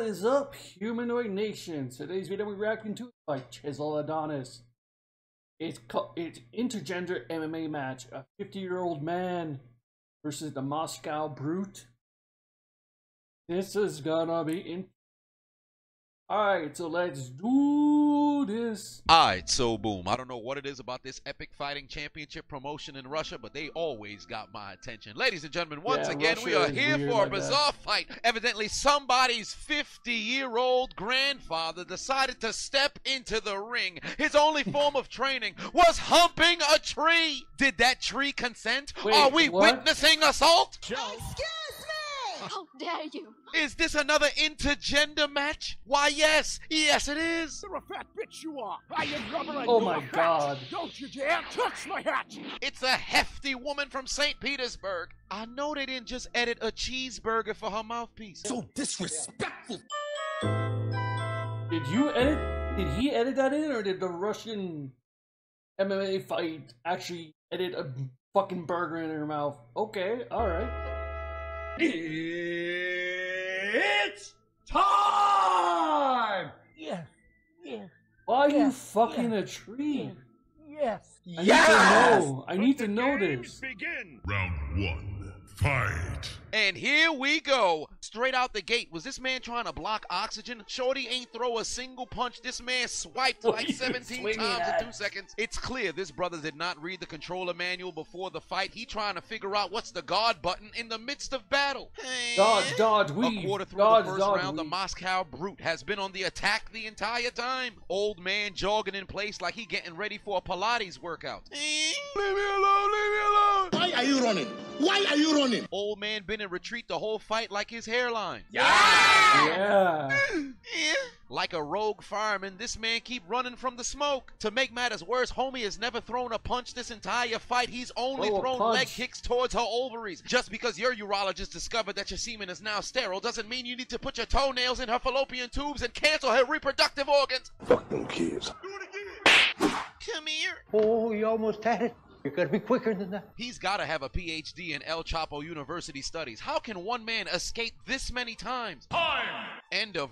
What is up, Humanoid Nation? Today's video we're reacting to by Chiseled Adonis. It's it's intergender MMA match. A 50 year old man versus the Moscow Brute. This is gonna be in. Alright, so let's do this. Alright, so boom. I don't know what it is about this epic fighting championship promotion in Russia, but they always got my attention. Ladies and gentlemen, once Yeah, again, we are here weird for a like that. bizarre fight. Evidently, somebody's 50 year old grandfather decided to step into the ring. His only form of training was humping a tree. Did that tree consent? Wait, are we what? witnessing assault? Excuse me! How dare you? Is this another intergender match? Why, yes. Yes, it is. You're a fat bitch you are! I am rubber and Oh my fat. God. Don't you dare touch my hat! It's a hefty woman from St. Petersburg. I know they didn't just edit a cheeseburger for her mouthpiece. So disrespectful! Did you edit? Did he edit that in, or did the Russian MMA fight actually edit a fucking burger in her mouth? Okay, alright. It's time! Yes, yes, Why are you Yeah, fucking a tree? yes. I need to know. I need to know this. Begin. Round one, fight. And here we go. Straight out the gate. Was this man trying to block oxygen? Shorty ain't throw a single punch. This man swiped What like 17 times at? in two seconds. It's clear this brother did not read the controller manual before the fight. He trying to figure out what's the guard button in the midst of battle. Dodge, dodge, A quarter through Dodge, the first dodge, round, the. Moscow Brute has been on the attack the entire time. Old man jogging in place like he getting ready for a Pilates workout. Leave me alone, leave me alone. Why are you running? Why are you running? Old man been in retreat the whole fight like his hairline. Yeah. yeah. Like a rogue fireman, this man keep running from the smoke. To make matters worse, homie has never thrown a punch this entire fight. He's only oh, Throw thrown leg kicks towards her ovaries. Just because your urologist discovered that your semen is now sterile doesn't mean you need to put your toenails in her fallopian tubes and cancel her reproductive organs. Fuck them kids. Come here. Oh, you almost had it. You gotta be quicker than that. He's gotta have a PhD in El Chapo University studies. How can one man escape this many times? Time! End of.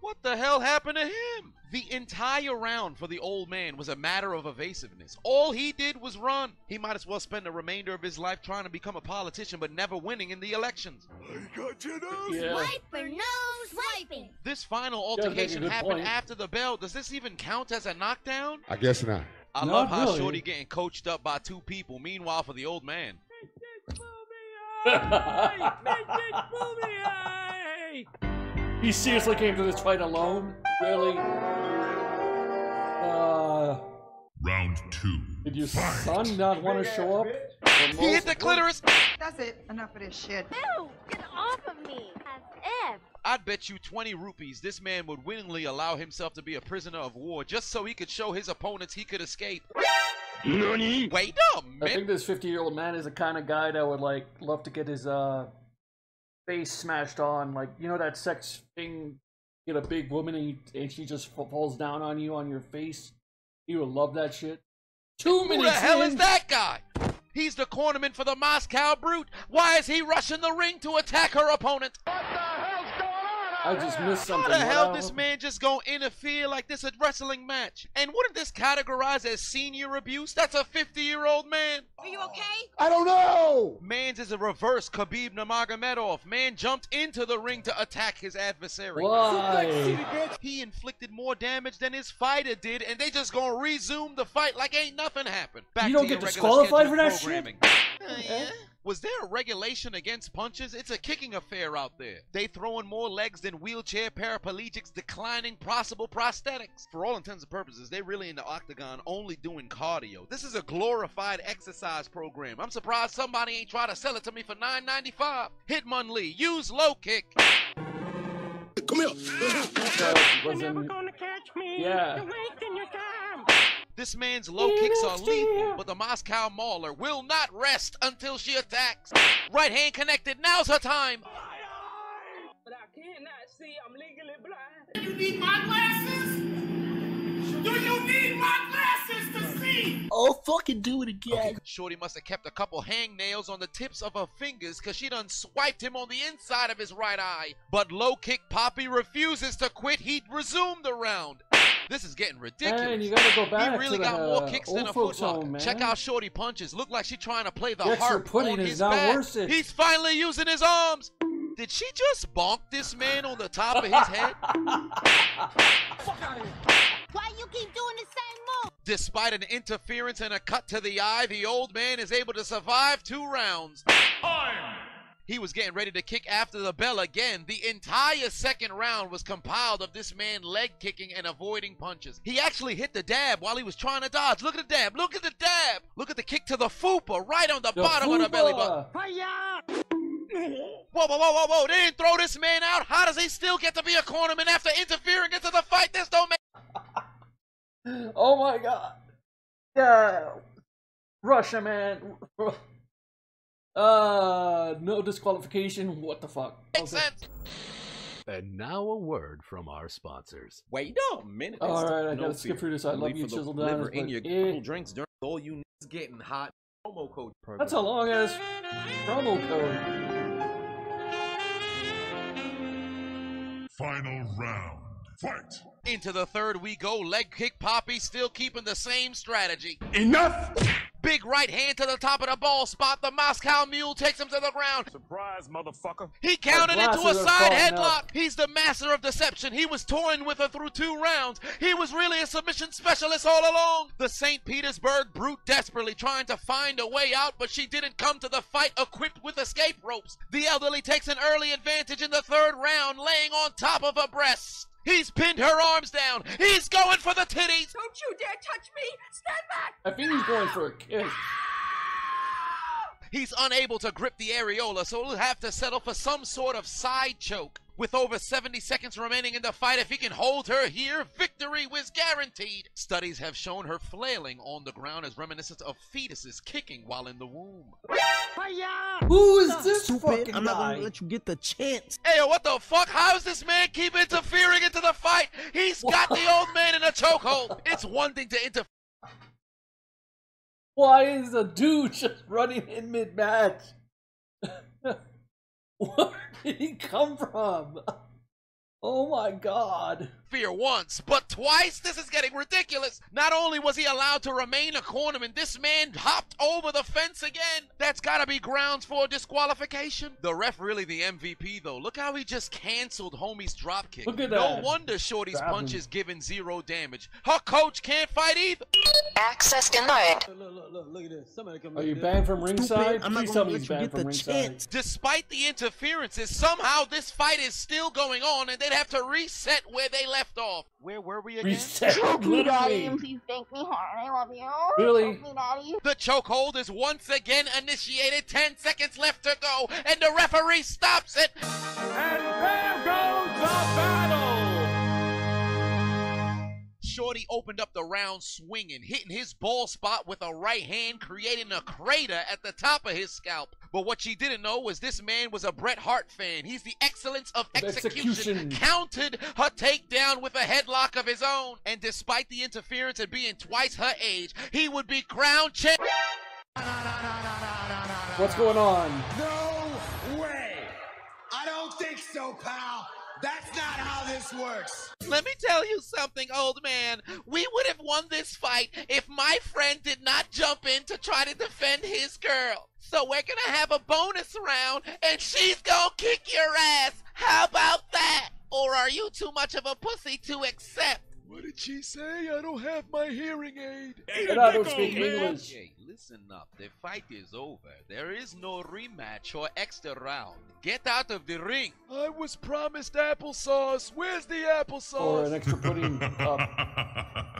What the hell happened to him? The entire round for the old man was a matter of evasiveness. All he did was run. He might as well spend the remainder of his life trying to become a politician but never winning in the elections. I got your Yeah. Wiper nose wiping. This final Does make a altercation happened point. after the bell. Does this even count as a knockdown? I guess not. I Not love how really. Shorty getting coached up by two people. Meanwhile, for the old man, he seriously came to this fight alone? Really? Uh, Round two, did your fight. son not want to show up? he hit the clitoris. That's it. Enough of this shit. Ew, get off of me. As if. I'd bet you 20 rupees this man would willingly allow himself to be a prisoner of war just so he could show his opponents he could escape. Wait a I think this 50 year old man is the kind of guy that would like love to get his uh face smashed on. Like you know that sex thing, get a big woman and, he, and she just fa- falls down on you on your face. He would love that shit. Two minutes. Who the hell is that guy? He's the cornerman for the Moscow Brute. Why is he rushing the ring to attack her opponent? I just missed How something. the What hell happened? this man just gonna interfere like this a wrestling match? And wouldn't this categorize as senior abuse? That's a 50 year old man. Are you okay? I don't know. Man's is a reverse Khabib Nurmagomedov. Man jumped into the ring to attack his adversary. Why? He inflicted more damage than his fighter did, and they just gonna resume the fight like ain't nothing happened. Back You don't to get disqualified for that shit? Uh, yeah. Was there a regulation against punches? It's a kicking affair out there. They throwing more legs than wheelchair paraplegics declining possible prosthetics. For all intents and purposes, they really in the octagon only doing cardio. This is a glorified exercise program. I'm surprised somebody ain't try to sell it to me for $9.95. Hitmonlee, use low kick. Come here. That wasn't- Yeah. This man's low kicks are lethal, but the Moscow Mauler will not rest until she attacks. Right hand connected, now's her time. But I cannot see. I'm legally blind. You need my glasses? Do you need my glasses to see? I'll fucking do it again. Shorty must have kept a couple hangnails on the tips of her fingers because she done swiped him on the inside of his right eye. But low kick Poppy refuses to quit. He'd resume the round. This is getting ridiculous. Man, you gotta go back he really to got the, more uh, kicks old than a folks footlocker. home. Check out Shorty punches. Look like she's trying to play the The extra harp pudding on his not back. He's finally using his arms. Did she just bonk this man on the top of his head? Why you keep doing the same move? Despite an interference and a cut to the eye, the old man is able to survive two rounds. He was getting ready to kick after the bell again. The entire second round was compiled of this man leg kicking and avoiding punches. He actually hit the dab while he was trying to dodge. Look at the dab. Look at the dab. Look at the kick to the fupa right on the, The bottom of the belly fupa. button. Whoa, whoa, whoa, whoa, whoa. They didn't throw this man out. How does he still get to be a cornerman after interfering into the fight? This don't make Oh my god. Yeah. Russia, man. Uh, no disqualification. What the fuck? Okay. sense. And now a word from our sponsors. Wait a minute. All right, I no gotta skip through this. I love you, for the Chisel liver Diamonds, in your eh. couple drinks during all you niggas getting hot. Promo code. That's a long ass promo code. Final round. Fight. Into the third we go. Leg kick Poppy still keeping the same strategy. Enough! Big right hand to the top of the ball spot. The Moscow Mule takes him to the ground. Surprise, motherfucker. He counted Our into a side headlock. out. He's the master of deception. He was toying with her through two rounds. He was really a submission specialist all along. The St. Petersburg brute desperately trying to find a way out, but she didn't come to the fight equipped with escape ropes. The elderly takes an early advantage in the third round, laying on top of her breasts. He's pinned her arms down. He's going for the titties. Don't you dare touch me! Stand back! I think he's going for a kiss. He's unable to grip the areola, so he'll have to settle for some sort of side choke. With over 70 seconds remaining in the fight, if he can hold her here, victory was guaranteed. Studies have shown her flailing on the ground as reminiscent of fetuses kicking while in the womb. Who is this Stupid. fucking I'm not gonna let you get the chance. Hey, yo, what the fuck? How is this man keep interfering into the fight? He's got the old man in a chokehold. It's one thing to interfere. Why is a dude just running in mid match? Where did he come from? Oh my god. fear once, but twice? This is getting ridiculous. Not only was he allowed to remain a cornerman, this man hopped over the fence again. That's gotta be grounds for disqualification. The ref really the MVP though. Look how he just canceled homie's dropkick. Look at no that. wonder Shorty's Grab him. punch is giving zero damage. Her coach can't fight either. Access denied. Look, look, look, look at this. Somebody come Are you banned from ringside? I'm not Please gonna tell let you banned get from the ringside. chance. Despite the interferences, somehow this fight is still going on and they'd have to reset where they left off. Where were we again? Reset, Choke me, daddy, and please thank me hard. I love you. Really? Choke me, daddy. The chokehold is once again initiated. 10 seconds left to go, and the referee stops it. And there goes the battle! Shorty opened up the round swinging, hitting his ball spot with a right hand, creating a crater at the top of his scalp. But what she didn't know was this man was a Bret Hart fan. He's the excellence of Of execution. execution. Countered her takedown with a headlock of his own. And despite the interference and being twice her age, he would be crowned champ. What's going on? No way! I don't think so, pal. That's not how this works. Let me tell you something, old man. We would have won this fight if my friend did not jump in to try to defend his girl. So we're gonna have a bonus round, and she's gonna kick your ass. How about that? Or are you too much of a pussy to accept? What did she say? I don't have my hearing aid. And I don't speak English. Okay, listen up. The fight is over. There is no rematch or extra round. Get out of the ring. I was promised applesauce. Where's the applesauce? Or an extra pudding cup. Uh,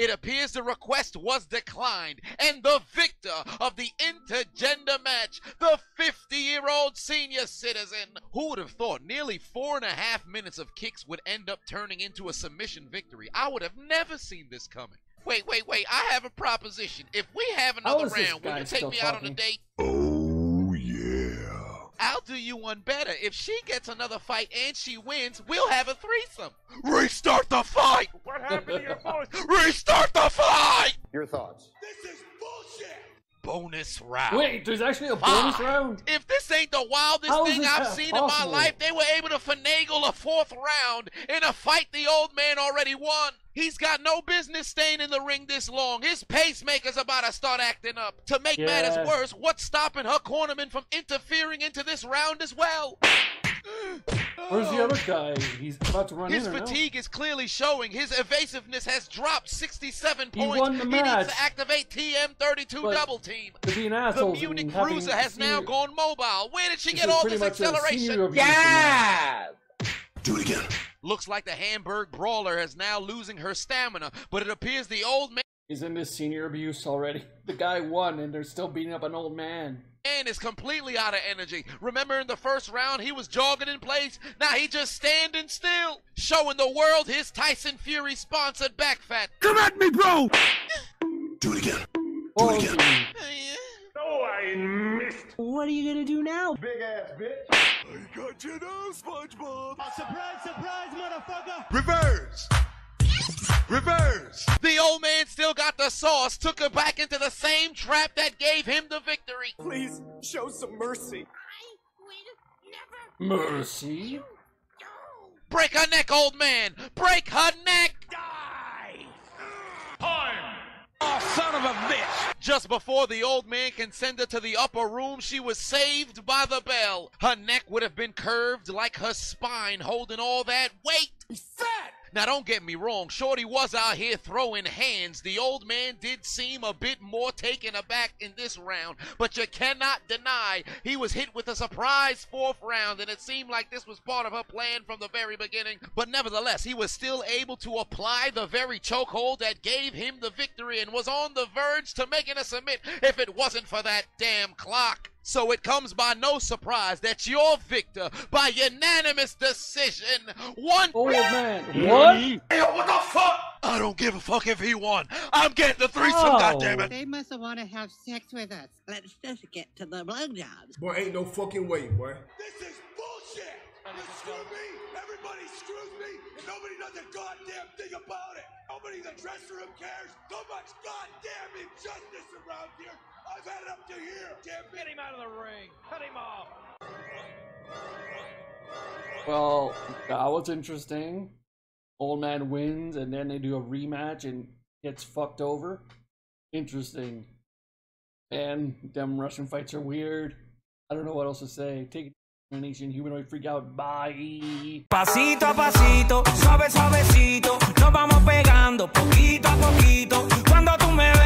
It appears the request was declined, and the victor of the intergender match, the 50 year old senior citizen. Who would have thought nearly four and a half minutes of kicks would end up turning into a submission victory? I would have never seen this coming. Wait, wait, wait, I have a proposition. If we have another round, will you take me out on a date? Yeah. I'll do you one better. If she gets another fight and she wins, we'll have a threesome. Restart the fight! What happened to your voice? Restart the fight! Your thoughts? This is bullshit! Bonus round. Wait, there's actually a bonus Five. round? If this ain't the wildest How thing I've seen possible? in my life, they were able to finagle a fourth round in a fight the old man already won. He's got no business staying in the ring this long. His pacemaker's about to start acting up. To make Yeah. matters worse, what's stopping her cornerman from interfering into this round as well? Where's the other guy? He's about to run His in or no? fatigue is clearly showing. His evasiveness has dropped 67 He points. won the he match. needs to activate TM32 But double team. To be an asshole, The. Munich and Cruiser has now gone mobile. Where did she This get all this much a senior acceleration? Yeah! Do it again. Looks like the Hamburg Brawler is now losing her stamina, but it appears the old man. Isn't this senior abuse already? The guy won and they're still beating up an old man. Man is completely out of energy. Remember in the first round he was jogging in place? Now he just standing still, showing the world his Tyson Fury sponsored back fat. Come at me, bro! Do it again. Do it again. No, I missed. What are you gonna do now? Big ass bitch. I got you now, SpongeBob. surprise, surprise, motherfucker! Reverse. Reverse. The old man still got the sauce, took her back into the same trap that gave him the victory. Please show some mercy. I will never mercy? Break her neck, old man! Break her neck! Die. Time. Oh, son of a bitch! Just before the old man can send her to the upper room, she was saved by the bell. Her neck would have been curved like her spine, holding all that weight. Fat! Now, don't get me wrong, Shorty was out here throwing hands. The old man did seem a bit more taken aback in this round, but you cannot deny he was hit with a surprise fourth round, and it seemed like this was part of her plan from the very beginning. But nevertheless, he was still able to apply the very chokehold that gave him the victory and was on the verge to making a submit if it wasn't for that damn clock. So it comes by no surprise that your victor by unanimous decision one Old man. What? Hey, what the fuck? I don't give a fuck if he won. I'm getting the threesome, Oh. goddammit. They must have want to have sex with us. Let's just get to the blowjobs. Boy, ain't no fucking way, boy. This is bullshit! You screw me, everybody screws me, and nobody does a goddamn thing about it! Nobody in the dressing room cares! So much goddamn injustice around here! I've had it up to here! Damn Get him out of the ring. Cut him off. Well, that was interesting. Old man wins and then they do a rematch and gets fucked over. Interesting. And them Russian fights are weird. I don't know what else to say. Take it, Nation Humanoid Freak. Bye. Pasito a pasito, suave suavecito, nos vamos pegando poquito a poquito. Cuando tú me ves